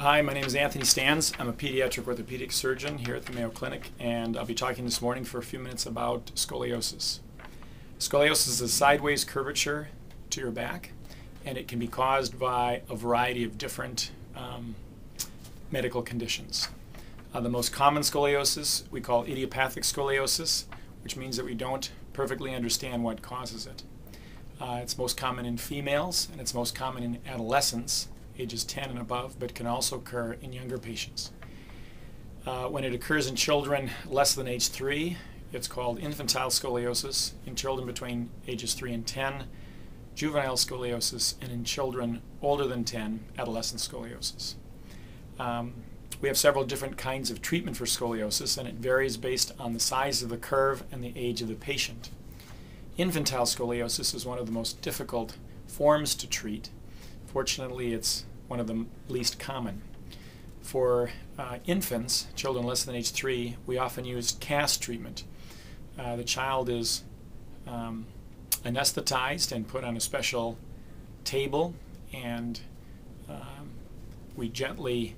Hi, my name is Anthony Stans. I'm a pediatric orthopedic surgeon here at the Mayo Clinic, and I'll be talking this morning for a few minutes about scoliosis. Scoliosis is a sideways curvature to your back, and it can be caused by a variety of different um, medical conditions. Uh, the most common scoliosis we call idiopathic scoliosis, which means that we don't perfectly understand what causes it. Uh, it's most common in females, and it's most common in adolescents ages 10 and above, but can also occur in younger patients. Uh, when it occurs in children less than age 3, it's called infantile scoliosis. In children between ages 3 and 10, juvenile scoliosis, and in children older than 10, adolescent scoliosis. Um, we have several different kinds of treatment for scoliosis, and it varies based on the size of the curve and the age of the patient. Infantile scoliosis is one of the most difficult forms to treat. Fortunately, it's one of the least common. For uh, infants, children less than age three, we often use cast treatment. Uh, the child is um, anesthetized and put on a special table, and um, we gently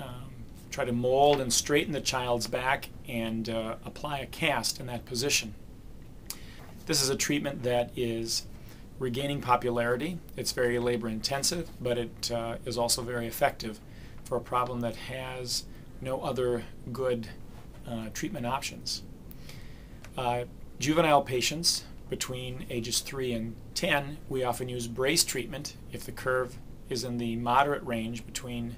um, try to mold and straighten the child's back and uh, apply a cast in that position. This is a treatment that is regaining popularity. It's very labor intensive, but it uh, is also very effective for a problem that has no other good uh, treatment options. Uh, juvenile patients between ages 3 and 10, we often use brace treatment if the curve is in the moderate range between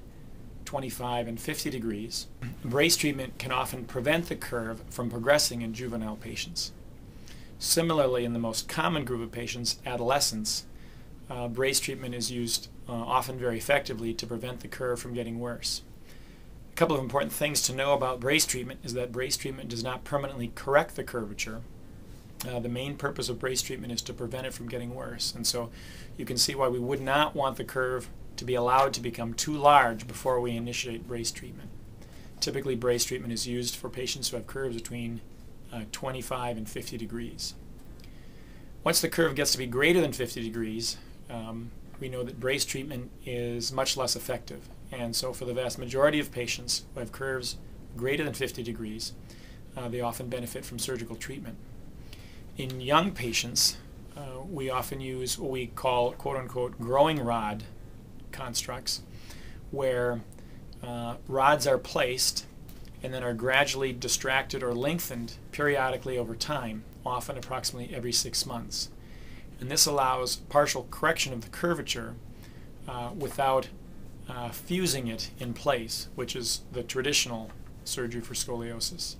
25 and 50 degrees. Brace treatment can often prevent the curve from progressing in juvenile patients. Similarly, in the most common group of patients, adolescents, uh, brace treatment is used uh, often very effectively to prevent the curve from getting worse. A couple of important things to know about brace treatment is that brace treatment does not permanently correct the curvature. Uh, the main purpose of brace treatment is to prevent it from getting worse. And so you can see why we would not want the curve to be allowed to become too large before we initiate brace treatment. Typically, brace treatment is used for patients who have curves between uh, 25 and 50 degrees. Once the curve gets to be greater than 50 degrees, um, we know that brace treatment is much less effective. And so for the vast majority of patients who have curves greater than 50 degrees, uh, they often benefit from surgical treatment. In young patients, uh, we often use what we call quote unquote growing rod constructs, where uh, rods are placed and then are gradually distracted or lengthened periodically over time, often approximately every six months. And this allows partial correction of the curvature uh, without uh, fusing it in place, which is the traditional surgery for scoliosis.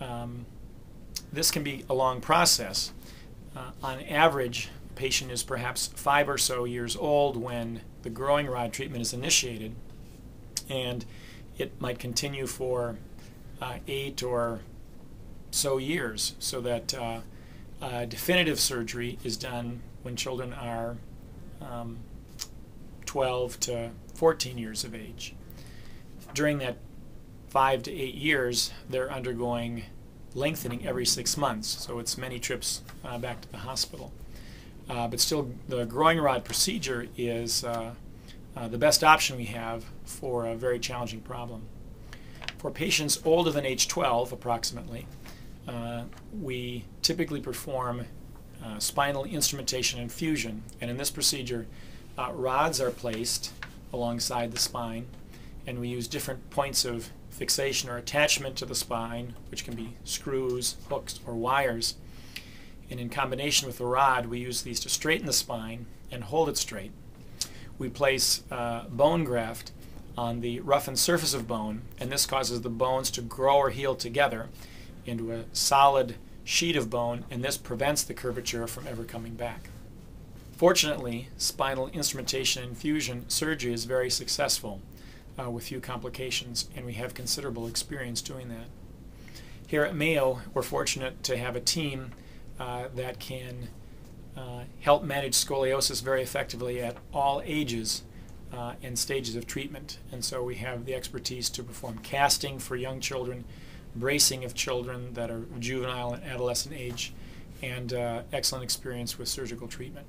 Um, this can be a long process. Uh, on average, the patient is perhaps five or so years old when the growing rod treatment is initiated. And it might continue for uh, eight or so years, so that uh, uh, definitive surgery is done when children are um, 12 to 14 years of age. During that five to eight years, they're undergoing lengthening every six months, so it's many trips uh, back to the hospital. Uh, but still, the growing rod procedure is uh, the best option we have for a very challenging problem. For patients older than age 12, approximately, uh, we typically perform uh, spinal instrumentation and fusion. And in this procedure, uh, rods are placed alongside the spine, and we use different points of fixation or attachment to the spine, which can be screws, hooks, or wires. And in combination with the rod, we use these to straighten the spine and hold it straight we place uh, bone graft on the roughened surface of bone, and this causes the bones to grow or heal together into a solid sheet of bone, and this prevents the curvature from ever coming back. Fortunately, spinal instrumentation and fusion surgery is very successful uh, with few complications, and we have considerable experience doing that. Here at Mayo, we're fortunate to have a team uh, that can uh, help manage scoliosis very effectively at all ages uh, and stages of treatment. And so we have the expertise to perform casting for young children, bracing of children that are juvenile and adolescent age, and uh, excellent experience with surgical treatment.